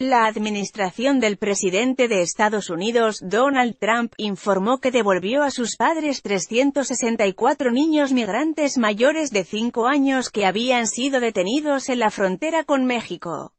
La administración del presidente de Estados Unidos, Donald Trump, informó que devolvió a sus padres 364 niños migrantes mayores de 5 años que habían sido detenidos en la frontera con México.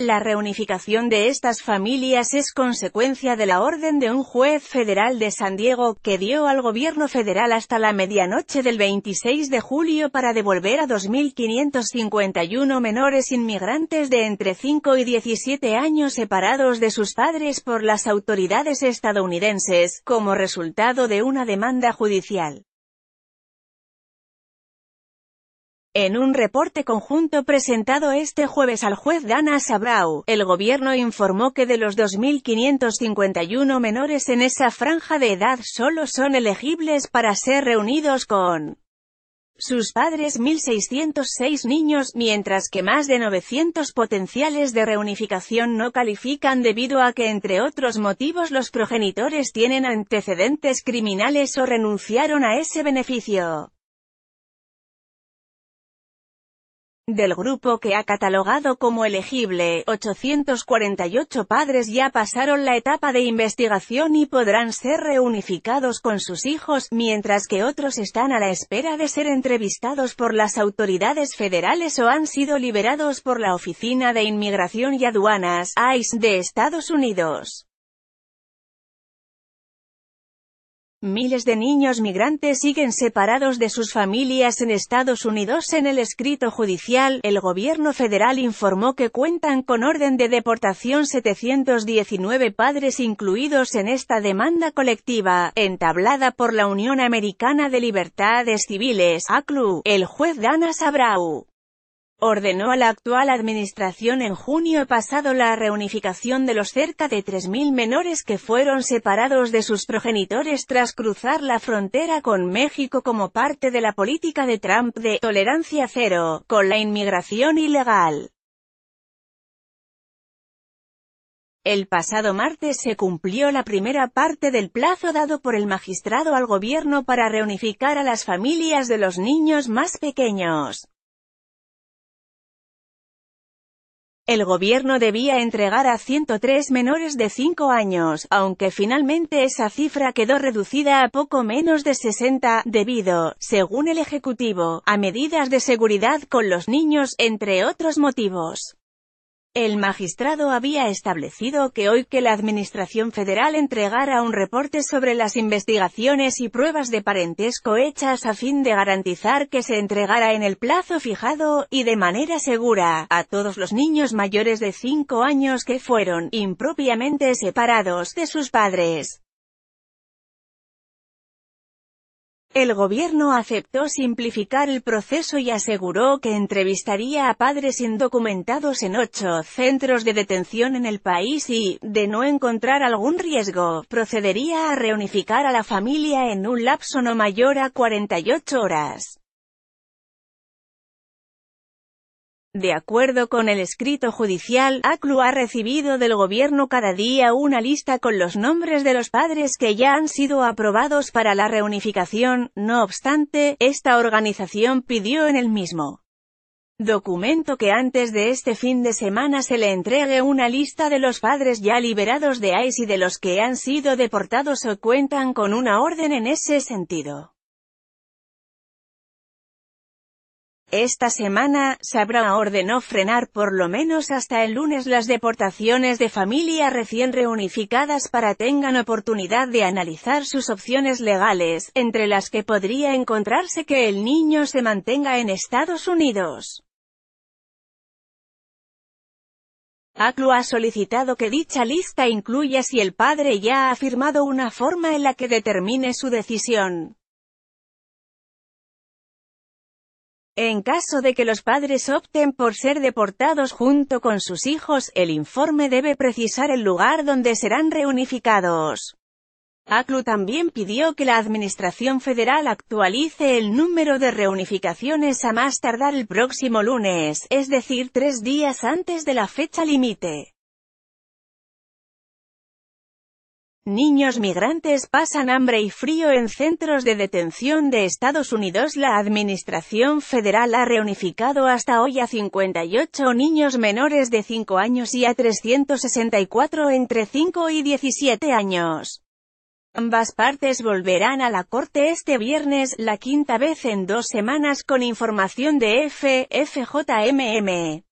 La reunificación de estas familias es consecuencia de la orden de un juez federal de San Diego, que dio al gobierno federal hasta la medianoche del 26 de julio para devolver a 2.551 menores inmigrantes de entre 5 y 17 años separados de sus padres por las autoridades estadounidenses, como resultado de una demanda judicial. En un reporte conjunto presentado este jueves al juez Dana Sabrau, el gobierno informó que de los 2.551 menores en esa franja de edad solo son elegibles para ser reunidos con sus padres 1.606 niños, mientras que más de 900 potenciales de reunificación no califican debido a que entre otros motivos los progenitores tienen antecedentes criminales o renunciaron a ese beneficio. Del grupo que ha catalogado como elegible, 848 padres ya pasaron la etapa de investigación y podrán ser reunificados con sus hijos, mientras que otros están a la espera de ser entrevistados por las autoridades federales o han sido liberados por la Oficina de Inmigración y Aduanas, ICE, de Estados Unidos. Miles de niños migrantes siguen separados de sus familias en Estados Unidos. En el escrito judicial, el gobierno federal informó que cuentan con orden de deportación 719 padres incluidos en esta demanda colectiva, entablada por la Unión Americana de Libertades Civiles, ACLU, el juez Dana Sabrau ordenó a la actual administración en junio pasado la reunificación de los cerca de 3.000 menores que fueron separados de sus progenitores tras cruzar la frontera con México como parte de la política de Trump de «tolerancia cero» con la inmigración ilegal. El pasado martes se cumplió la primera parte del plazo dado por el magistrado al gobierno para reunificar a las familias de los niños más pequeños. El gobierno debía entregar a 103 menores de 5 años, aunque finalmente esa cifra quedó reducida a poco menos de 60, debido, según el Ejecutivo, a medidas de seguridad con los niños, entre otros motivos. El magistrado había establecido que hoy que la Administración Federal entregara un reporte sobre las investigaciones y pruebas de parentesco hechas a fin de garantizar que se entregara en el plazo fijado, y de manera segura, a todos los niños mayores de 5 años que fueron, impropiamente separados de sus padres. El gobierno aceptó simplificar el proceso y aseguró que entrevistaría a padres indocumentados en ocho centros de detención en el país y, de no encontrar algún riesgo, procedería a reunificar a la familia en un lapso no mayor a 48 horas. De acuerdo con el escrito judicial, ACLU ha recibido del gobierno cada día una lista con los nombres de los padres que ya han sido aprobados para la reunificación, no obstante, esta organización pidió en el mismo documento que antes de este fin de semana se le entregue una lista de los padres ya liberados de ICE y de los que han sido deportados o cuentan con una orden en ese sentido. Esta semana, Sabra ordenó frenar por lo menos hasta el lunes las deportaciones de familias recién reunificadas para tengan oportunidad de analizar sus opciones legales, entre las que podría encontrarse que el niño se mantenga en Estados Unidos. ACLU ha solicitado que dicha lista incluya si el padre ya ha firmado una forma en la que determine su decisión. En caso de que los padres opten por ser deportados junto con sus hijos, el informe debe precisar el lugar donde serán reunificados. ACLU también pidió que la Administración Federal actualice el número de reunificaciones a más tardar el próximo lunes, es decir tres días antes de la fecha límite. Niños migrantes pasan hambre y frío en centros de detención de Estados Unidos. La Administración Federal ha reunificado hasta hoy a 58 niños menores de 5 años y a 364 entre 5 y 17 años. Ambas partes volverán a la corte este viernes, la quinta vez en dos semanas con información de FFJMM.